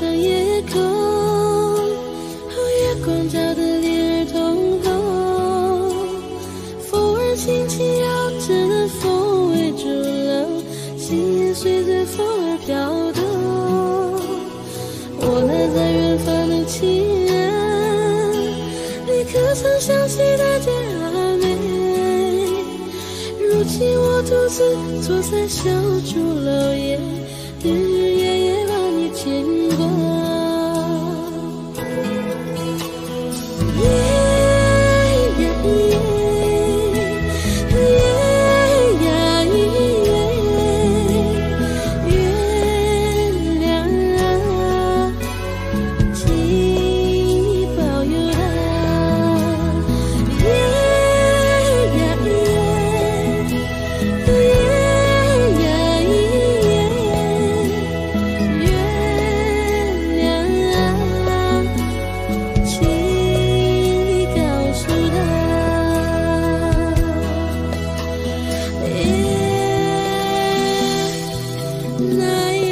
的夜空，月光照得脸儿通红，风儿轻轻摇着那风尾竹楼，心也随着风儿飘动。我那在远方的亲人，你可曾想起大家阿妹？如今我独自坐在小竹楼边。Yeah. Nay